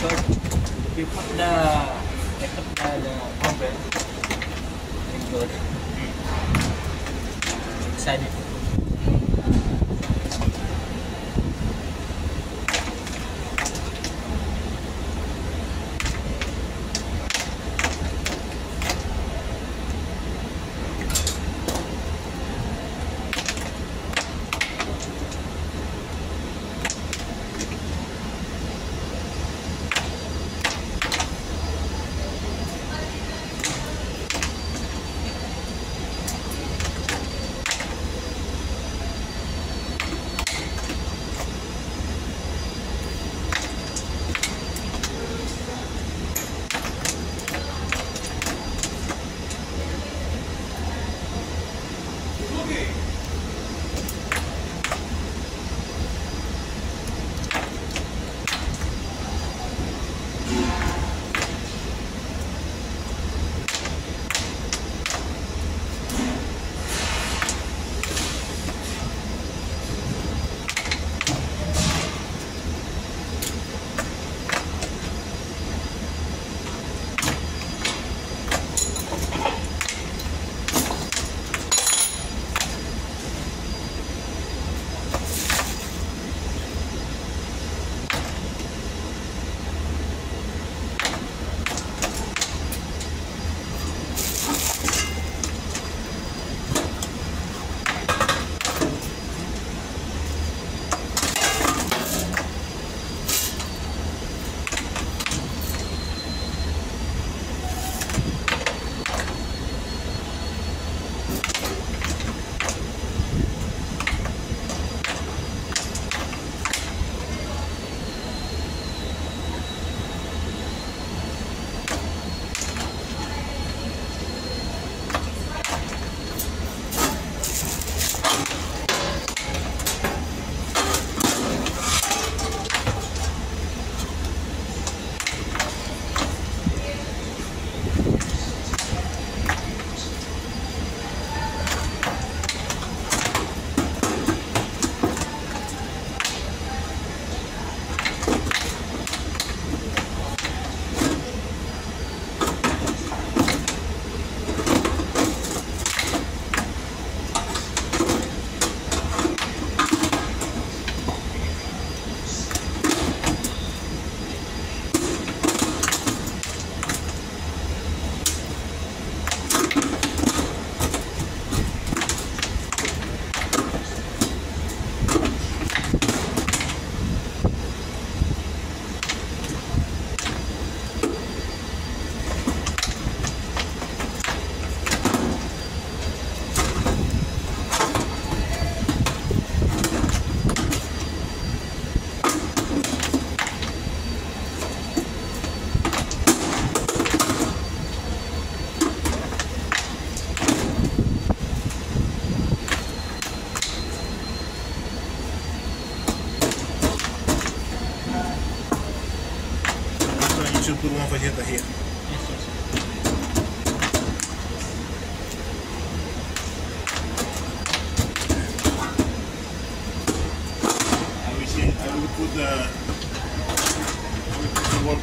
short before the setup na the oven. Thank good. Hmm. Excited.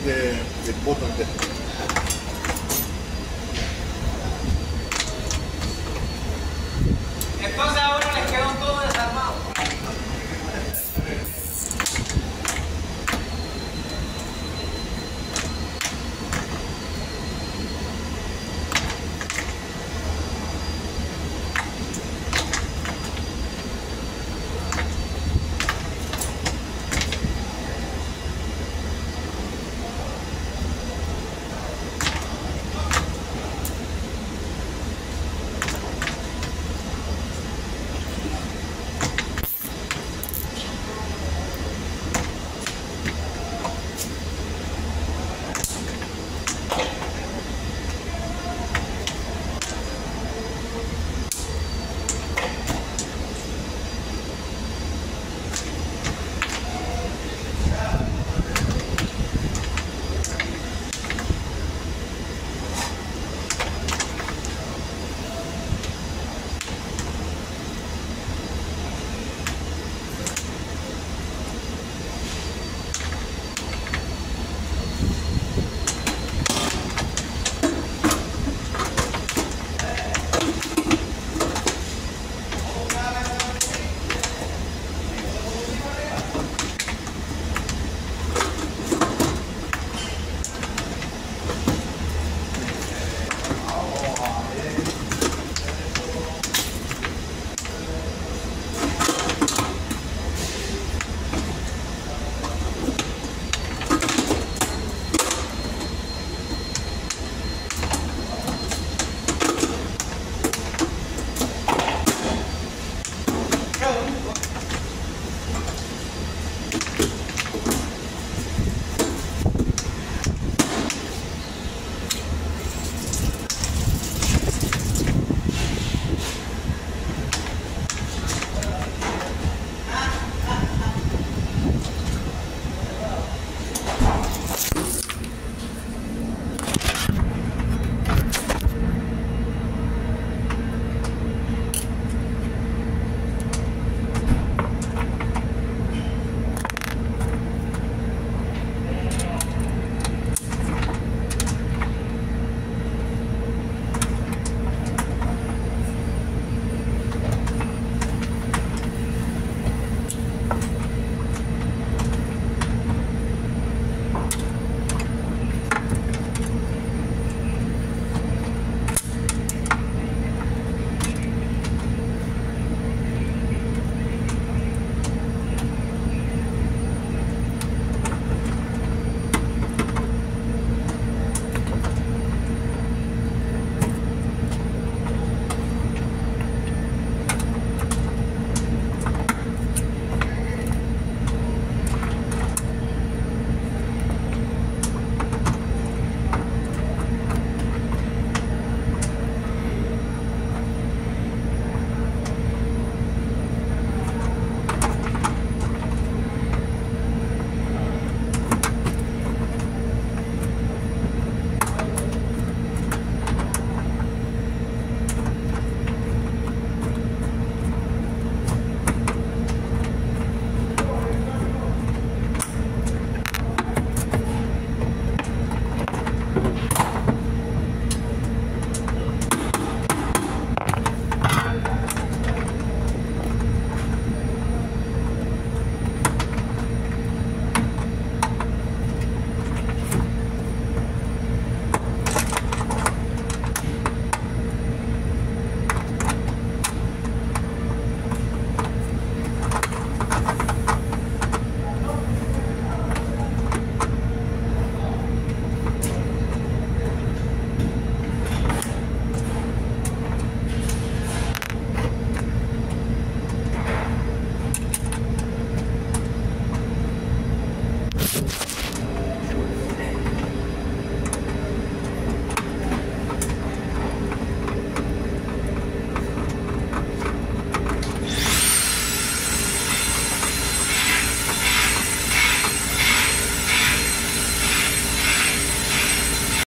de, de botas de